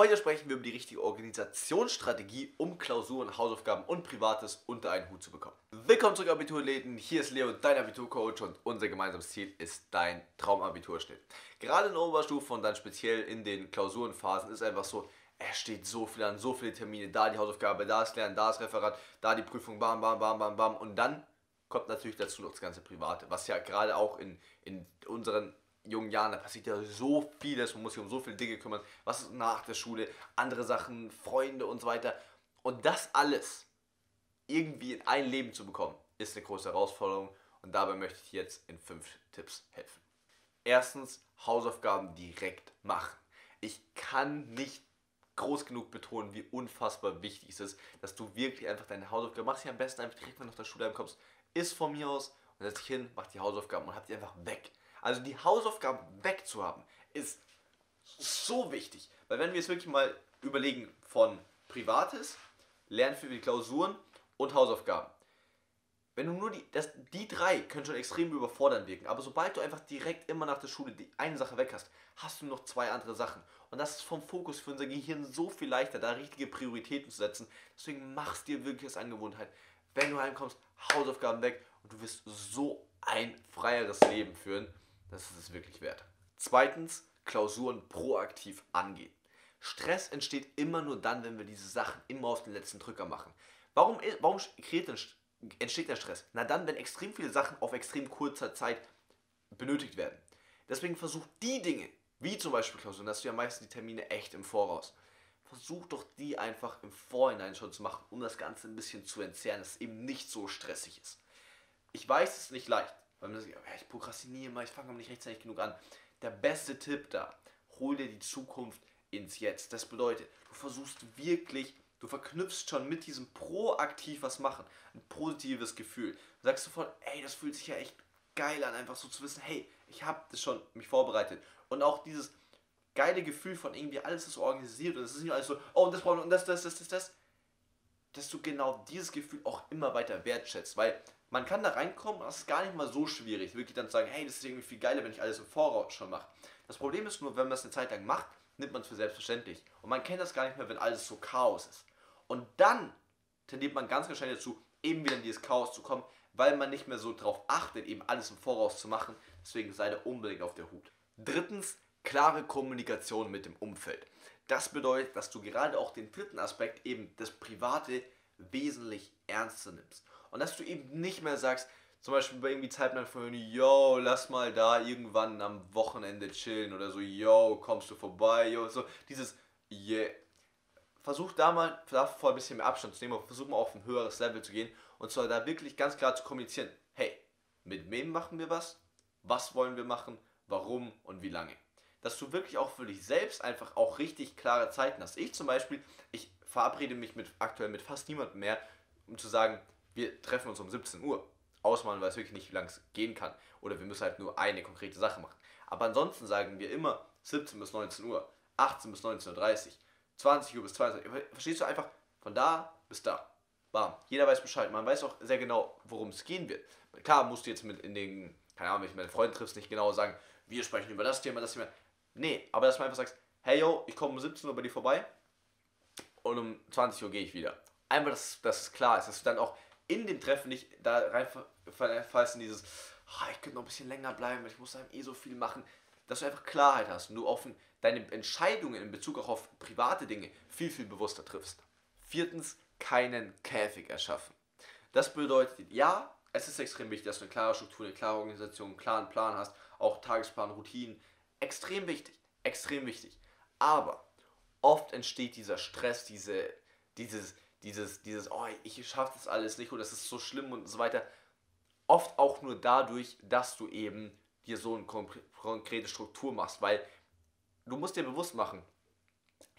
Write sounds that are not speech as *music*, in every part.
Heute sprechen wir über die richtige Organisationsstrategie, um Klausuren, Hausaufgaben und Privates unter einen Hut zu bekommen. Willkommen zurück, Abiturläden. Hier ist Leo, dein Abiturcoach und unser gemeinsames Ziel ist dein Traumabiturschnitt. Gerade in der Oberstufe und dann speziell in den Klausurenphasen ist einfach so, es steht so viel an, so viele Termine, da die Hausaufgabe, da das Lernen, da das Referat, da die Prüfung, bam, bam, bam, bam, bam. Und dann kommt natürlich dazu noch das ganze Private, was ja gerade auch in, in unseren jungen Jahren, da passiert ja so vieles, man muss sich um so viele Dinge kümmern, was ist nach der Schule, andere Sachen, Freunde und so weiter. Und das alles irgendwie in ein Leben zu bekommen, ist eine große Herausforderung und dabei möchte ich jetzt in fünf Tipps helfen. Erstens, Hausaufgaben direkt machen. Ich kann nicht groß genug betonen, wie unfassbar wichtig es ist, dass du wirklich einfach deine Hausaufgaben machst. Ja, am besten einfach direkt, wenn du nach der Schule kommst, ist von mir aus und setz dich hin, mach die Hausaufgaben und hab die einfach weg. Also die Hausaufgaben wegzuhaben, ist so wichtig. Weil wenn wir jetzt wirklich mal überlegen von Privates, Lernen für die Klausuren und Hausaufgaben. Wenn du nur die, das, die drei können schon extrem überfordern wirken, aber sobald du einfach direkt immer nach der Schule die eine Sache weg hast, hast du noch zwei andere Sachen. Und das ist vom Fokus für unser Gehirn so viel leichter, da richtige Prioritäten zu setzen. Deswegen machst dir wirklich als Angewohnheit. Wenn du heimkommst, Hausaufgaben weg und du wirst so ein freieres Leben führen. Das ist es wirklich wert. Zweitens, Klausuren proaktiv angehen. Stress entsteht immer nur dann, wenn wir diese Sachen immer auf den letzten Drücker machen. Warum, warum entsteht der Stress? Na dann, wenn extrem viele Sachen auf extrem kurzer Zeit benötigt werden. Deswegen versuch die Dinge, wie zum Beispiel Klausuren, dass du ja meistens die Termine echt im Voraus. Versuch doch die einfach im Vorhinein schon zu machen, um das Ganze ein bisschen zu entzerren, dass es eben nicht so stressig ist. Ich weiß, es ist nicht leicht. Weil man sagt, ich prokrastiniere mal, ich fange nicht rechtzeitig genug an. Der beste Tipp da, hol dir die Zukunft ins Jetzt. Das bedeutet, du versuchst wirklich, du verknüpfst schon mit diesem proaktiv was machen, ein positives Gefühl. Du sagst sofort, ey, das fühlt sich ja echt geil an, einfach so zu wissen, hey, ich habe das schon mich vorbereitet. Und auch dieses geile Gefühl von irgendwie alles ist organisiert und es ist nicht alles so, oh, das brauchen wir und das, das, das, das, das, dass du genau dieses Gefühl auch immer weiter wertschätzt, weil man kann da reinkommen das ist gar nicht mal so schwierig, wirklich dann zu sagen, hey, das ist irgendwie viel geiler, wenn ich alles im Voraus schon mache. Das Problem ist nur, wenn man es eine Zeit lang macht, nimmt man es für selbstverständlich. Und man kennt das gar nicht mehr, wenn alles so Chaos ist. Und dann tendiert man ganz wahrscheinlich dazu, eben wieder in dieses Chaos zu kommen, weil man nicht mehr so darauf achtet, eben alles im Voraus zu machen. Deswegen sei da unbedingt auf der Hut. Drittens, klare Kommunikation mit dem Umfeld. Das bedeutet, dass du gerade auch den dritten Aspekt, eben das Private, wesentlich ernster nimmst. Und dass du eben nicht mehr sagst, zum Beispiel bei irgendwie Zeitplan von yo, lass mal da irgendwann am Wochenende chillen oder so, yo, kommst du vorbei, yo, so dieses, yeah. Versuch da mal davor ein bisschen mehr Abstand zu nehmen, aber versuch mal auf ein höheres Level zu gehen und zwar da wirklich ganz klar zu kommunizieren, hey, mit wem machen wir was, was wollen wir machen, warum und wie lange. Dass du wirklich auch für dich selbst einfach auch richtig klare Zeiten hast. Ich zum Beispiel, ich verabrede mich mit aktuell mit fast niemandem mehr, um zu sagen, wir treffen uns um 17 Uhr. Ausmalen, weil es wirklich nicht, wie lange es gehen kann. Oder wir müssen halt nur eine konkrete Sache machen. Aber ansonsten sagen wir immer 17 bis 19 Uhr, 18 bis 19.30 Uhr, 20 Uhr bis 22 Uhr. Verstehst du einfach von da bis da. Bam. Jeder weiß Bescheid. Man weiß auch sehr genau, worum es gehen wird. Klar musst du jetzt mit in den, keine Ahnung, wenn ich meine Freunde triffst, nicht genau sagen, wir sprechen über das Thema, das Thema. Nee, aber dass man einfach sagst, hey yo, ich komme um 17 Uhr bei dir vorbei und um 20 Uhr gehe ich wieder. Einfach, dass, dass es klar ist, dass du dann auch in dem Treffen nicht da reinfallst in dieses, oh, ich könnte noch ein bisschen länger bleiben, ich muss eh so viel machen, dass du einfach Klarheit hast und du auf deine Entscheidungen in Bezug auch auf private Dinge viel, viel bewusster triffst. Viertens, keinen Käfig erschaffen. Das bedeutet, ja, es ist extrem wichtig, dass du eine klare Struktur, eine klare Organisation, einen klaren Plan hast, auch Tagesplan, Routinen. Extrem wichtig, extrem wichtig. Aber oft entsteht dieser Stress, diese, dieses, dieses, dieses, oh, ich schaffe das alles nicht oder das ist so schlimm und so weiter, oft auch nur dadurch, dass du eben dir so eine konkrete Struktur machst, weil du musst dir bewusst machen,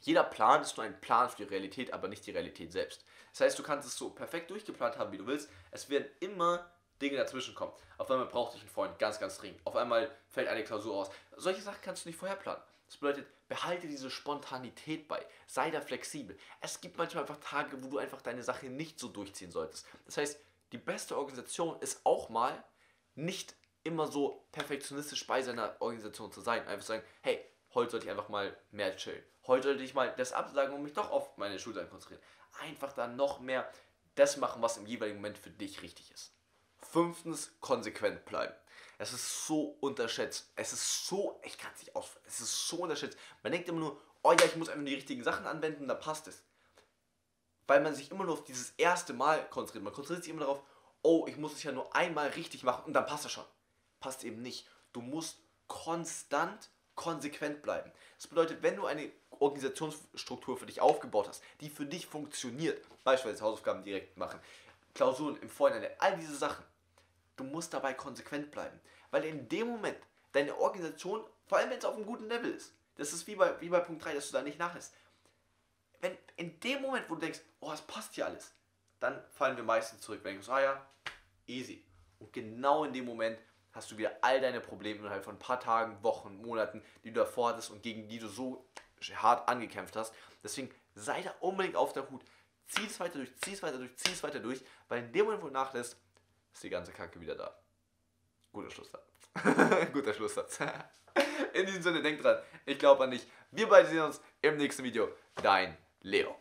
jeder Plan ist nur ein Plan für die Realität, aber nicht die Realität selbst. Das heißt, du kannst es so perfekt durchgeplant haben, wie du willst. Es werden immer Dinge dazwischen kommen. Auf einmal braucht dich ein Freund ganz, ganz dringend. Auf einmal fällt eine Klausur aus. Solche Sachen kannst du nicht vorher planen. Das bedeutet, behalte diese Spontanität bei. Sei da flexibel. Es gibt manchmal einfach Tage, wo du einfach deine Sache nicht so durchziehen solltest. Das heißt, die beste Organisation ist auch mal nicht immer so perfektionistisch bei seiner Organisation zu sein. Einfach sagen, hey, heute sollte ich einfach mal mehr chillen. Heute sollte ich mal das absagen und mich doch auf meine Schultern konzentrieren. Einfach dann noch mehr das machen, was im jeweiligen Moment für dich richtig ist. Fünftens, konsequent bleiben. Es ist so unterschätzt. Es ist so, ich kann es nicht ausführen. Es ist so unterschätzt. Man denkt immer nur, oh ja, ich muss einfach die richtigen Sachen anwenden, dann passt es. Weil man sich immer nur auf dieses erste Mal konzentriert. Man konzentriert sich immer darauf, oh, ich muss es ja nur einmal richtig machen und dann passt es schon. Passt eben nicht. Du musst konstant, konsequent bleiben. Das bedeutet, wenn du eine Organisationsstruktur für dich aufgebaut hast, die für dich funktioniert, beispielsweise Hausaufgaben direkt machen, Klausuren im Vorhinein, all diese Sachen, du musst dabei konsequent bleiben. Weil in dem Moment deine Organisation, vor allem wenn es auf einem guten Level ist, das ist wie bei, wie bei Punkt 3, dass du da nicht nachlässt. Wenn in dem Moment, wo du denkst, oh, es passt hier alles, dann fallen wir meistens zurück. Wenn du sagst, ah ja, easy. Und genau in dem Moment hast du wieder all deine Probleme innerhalb von ein paar Tagen, Wochen, Monaten, die du davor hattest und gegen die du so hart angekämpft hast. Deswegen sei da unbedingt auf der Hut. Zieh es weiter durch, zieh es weiter durch, zieh es weiter durch, weil in dem Moment, wo du nachlässt, ist die ganze Kacke wieder da. Guter Schlusssatz. *laughs* Guter Schlusssatz. *laughs* In diesem Sinne, denk dran, ich glaube an dich. Wir beide sehen uns im nächsten Video. Dein Leo.